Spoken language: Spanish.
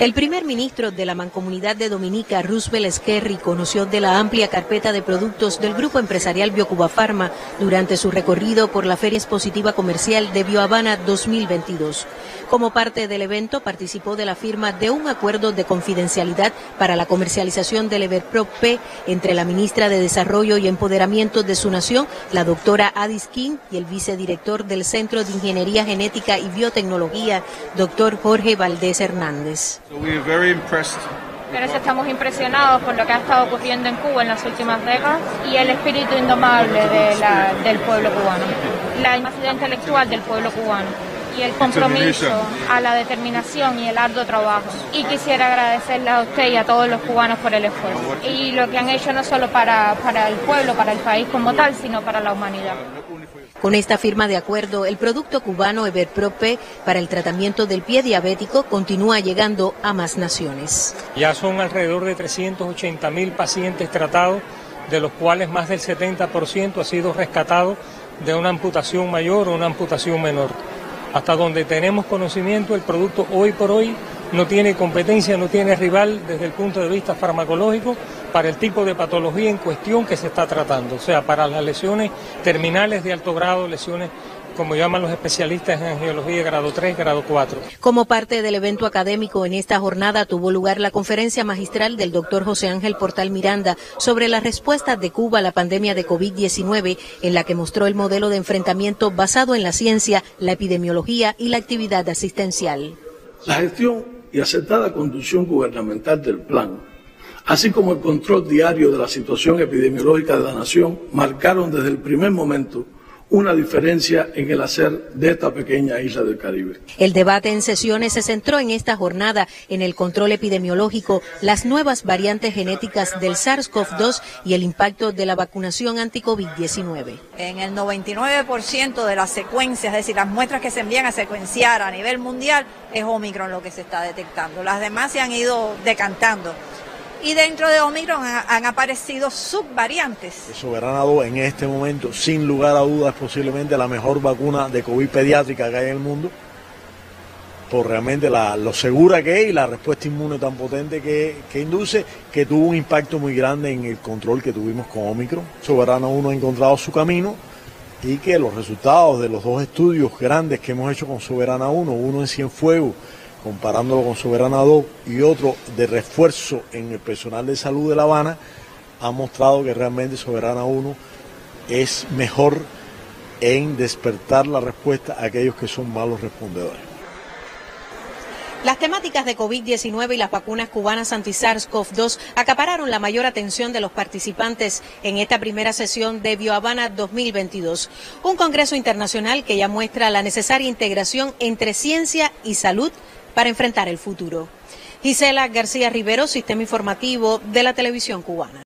El primer ministro de la Mancomunidad de Dominica, Roosevelt Skerry, conoció de la amplia carpeta de productos del grupo empresarial Biocuba Pharma durante su recorrido por la Feria Expositiva Comercial de BioHabana 2022. Como parte del evento, participó de la firma de un acuerdo de confidencialidad para la comercialización del Everprop P entre la ministra de Desarrollo y Empoderamiento de su nación, la doctora Addis King, y el vicedirector del Centro de Ingeniería Genética y Biotecnología, doctor Jorge Valdés Hernández. Por eso estamos impresionados por lo que ha estado ocurriendo en Cuba en las últimas décadas y el espíritu indomable del pueblo cubano, la capacidad intelectual del pueblo cubano y el compromiso a la determinación y el arduo trabajo. Y quisiera agradecerle a usted y a todos los cubanos por el esfuerzo. Y lo que han hecho no solo para, para el pueblo, para el país como tal, sino para la humanidad. Con esta firma de acuerdo, el producto cubano Everprope para el tratamiento del pie diabético continúa llegando a más naciones. Ya son alrededor de 380 mil pacientes tratados, de los cuales más del 70% ha sido rescatado de una amputación mayor o una amputación menor. Hasta donde tenemos conocimiento, el producto hoy por hoy no tiene competencia, no tiene rival desde el punto de vista farmacológico para el tipo de patología en cuestión que se está tratando, o sea, para las lesiones terminales de alto grado, lesiones como llaman los especialistas en angiología grado 3, grado 4. Como parte del evento académico en esta jornada tuvo lugar la conferencia magistral del doctor José Ángel Portal Miranda sobre las respuestas de Cuba a la pandemia de COVID-19, en la que mostró el modelo de enfrentamiento basado en la ciencia, la epidemiología y la actividad asistencial. La gestión y aceptada conducción gubernamental del plan, así como el control diario de la situación epidemiológica de la nación, marcaron desde el primer momento una diferencia en el hacer de esta pequeña isla del Caribe. El debate en sesiones se centró en esta jornada en el control epidemiológico, las nuevas variantes genéticas del SARS-CoV-2 y el impacto de la vacunación anti-COVID-19. En el 99% de las secuencias, es decir, las muestras que se envían a secuenciar a nivel mundial, es Omicron lo que se está detectando. Las demás se han ido decantando y dentro de Omicron han, aparecido subvariantes. Soberana 2 en este momento, sin lugar a dudas, es posiblemente la mejor vacuna de COVID pediátrica que hay en el mundo, por realmente lo segura que es y la respuesta inmune tan potente que, que induce, que tuvo un impacto muy grande en el control que tuvimos con Omicron. Soberana 1 ha encontrado su camino y que los resultados de los dos estudios grandes que hemos hecho con Soberana 1, uno en Cienfuegos, comparándolo con Soberana 2 y otro de refuerzo en el personal de salud de La Habana, ha mostrado que realmente Soberana 1 es mejor en despertar la respuesta a aquellos que son malos respondedores. Las temáticas de COVID-19 y las vacunas cubanas anti-SARS-CoV-2 acapararon la mayor atención de los participantes en esta primera sesión de BioHabana 2022, un congreso internacional que ya muestra la necesaria integración entre ciencia y salud para enfrentar el futuro. Gisela García Rivero, Sistema Informativo de la Televisión Cubana.